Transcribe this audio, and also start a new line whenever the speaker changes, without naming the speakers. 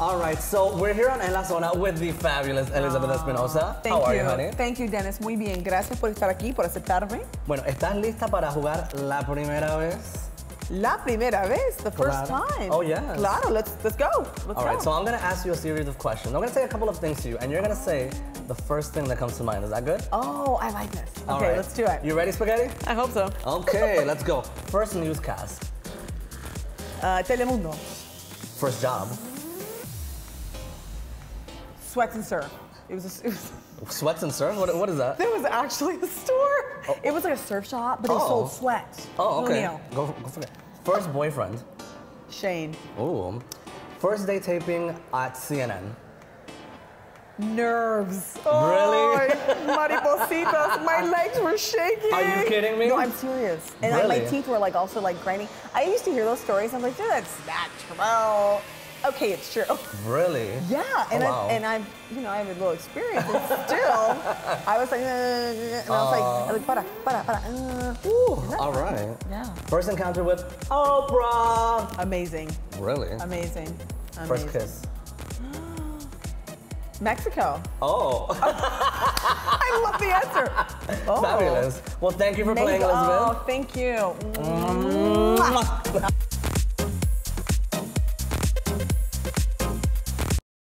All right, so we're here on En La Zona with the fabulous Elizabeth Espinosa.
Thank
How are
you.
you, honey?
Thank you, Dennis. Muy bien. Gracias por estar aquí, por aceptarme.
Bueno, ¿estás lista para jugar la primera vez?
La primera vez, the first
Claro.
time.
Oh, yeah.
Claro, let's, let's go. Let's
All
go.
right, so I'm gonna ask you a series of questions. I'm gonna say a couple of things to you, and you're gonna say the first thing that comes to mind. Is that good?
Oh, I like this.
All
okay,
right.
let's do it.
You ready, Spaghetti?
I hope so.
Okay, let's go. First newscast.
Uh, Telemundo,
First job.
Sweats and Surf. It was, a, it was
Sweats and surf? What, what is that?
there was actually a store. Oh. It was like a surf shop, but they
Oh.
sold sweats.
Oh, okay. Go, go for it. First boyfriend.
Shane.
Ooh. First day taping at CNN.
Nerves.
Really?
Oh, maripositas. My legs were shaking.
Are you kidding me?
No, I'm serious. And I, my teeth were like also like grinding. I used to hear those stories. I'm like, dude, that's not true. Okay, it's true.
Really?
Yeah, and
Oh, wow.
I and I've you know I have a little experience. And still, I was like, uh, and I was like, I was like, para, para, para. Uh,
Ooh, all right.
Yeah.
First encounter with Oprah.
Amazing,
Really?
amazing, amazing.
First kiss.
Mexico.
Oh,
I love the answer. Oh.
fabulous. Well, thank you for playing,
Mexico.
Elizabeth.
Oh, thank you. Mwah.